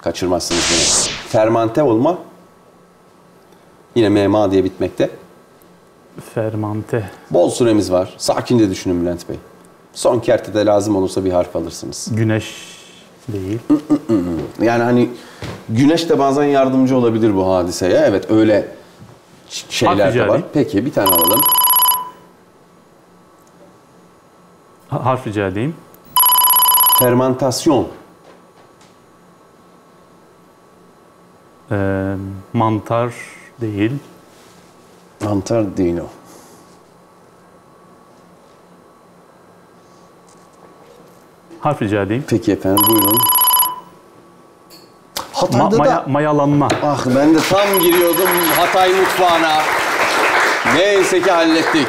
Kaçırmazsınız bunu. Fermante olma. Yine MMA diye bitmekte. Fermante. Bol süremiz var. Sakince düşünün Bülent Bey. Son kertede lazım olursa bir harf alırsınız. Güneş değil. Yani hani güneş de bazen yardımcı olabilir bu hadiseye. Evet öyle şeyler Harf de var. Peki bir tane alalım. Ha- Harf rica edeyim. Fermentasyon. Ee, mantar değil. Mantar değil o. Harf rica edeyim. Peki efendim buyurun. Ma- Hatay'da maya- da... mayalanma. Ah ben de tam giriyordum Hatay mutfağına. Neyse ki hallettik.